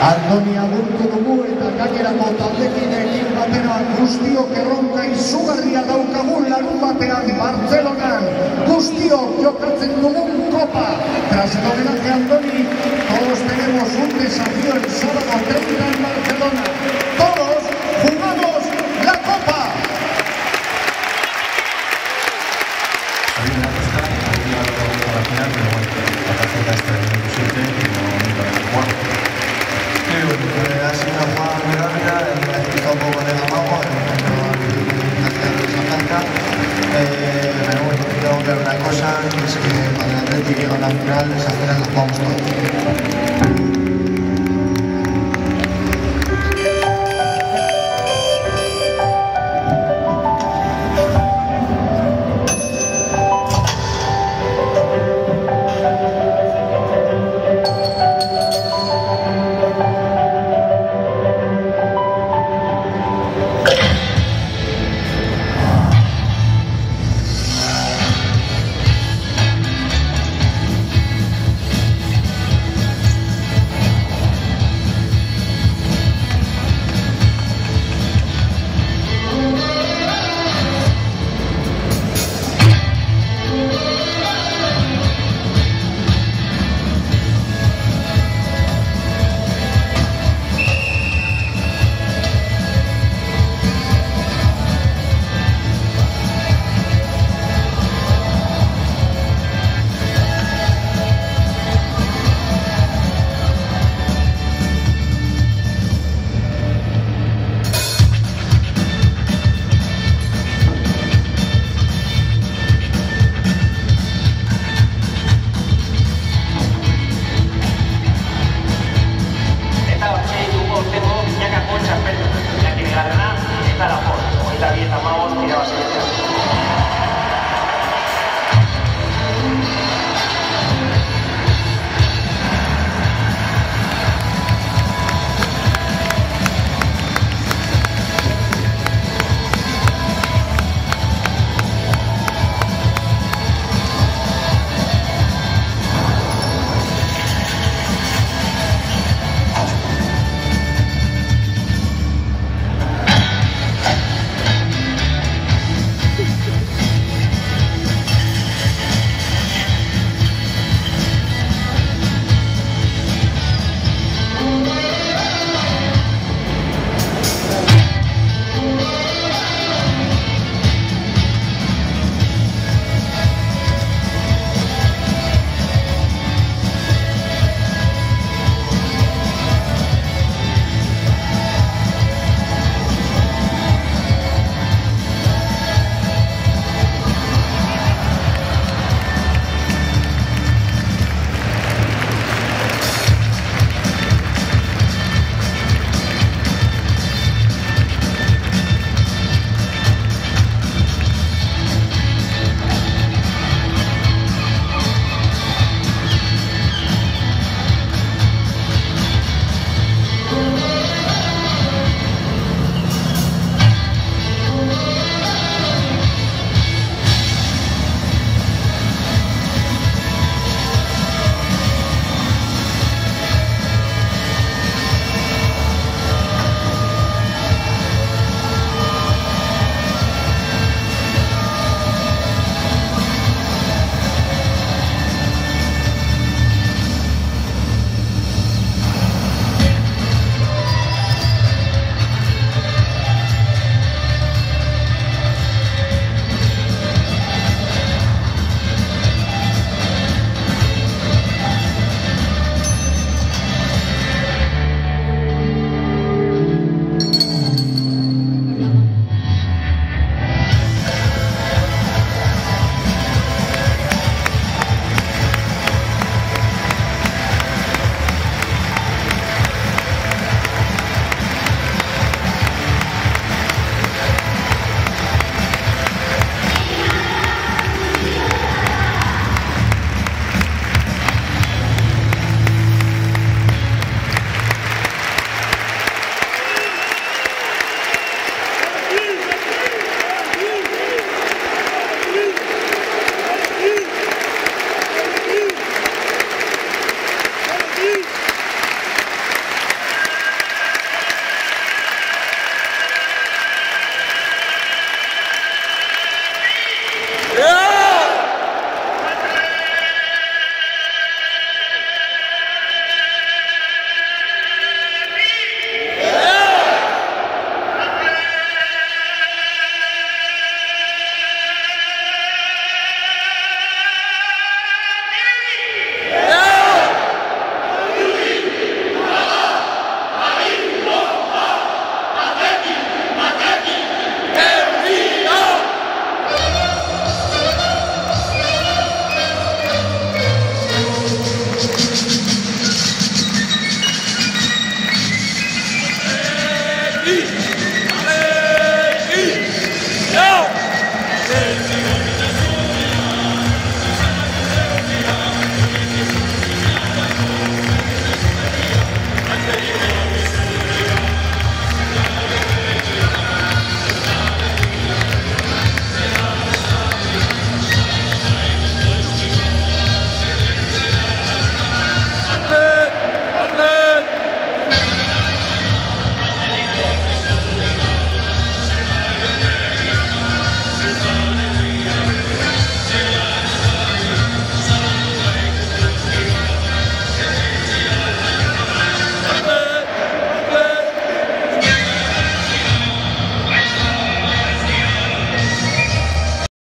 Antoni agurtu dugu eta gainerako taldekin egin batera guztiok erronka izugarria daukagu larun batean Bartzelonan. Guztiok jokatzen dugun kopa. Tras el homenaje Antoni todos tenemos un desafío el sábado 30 en Barcelona.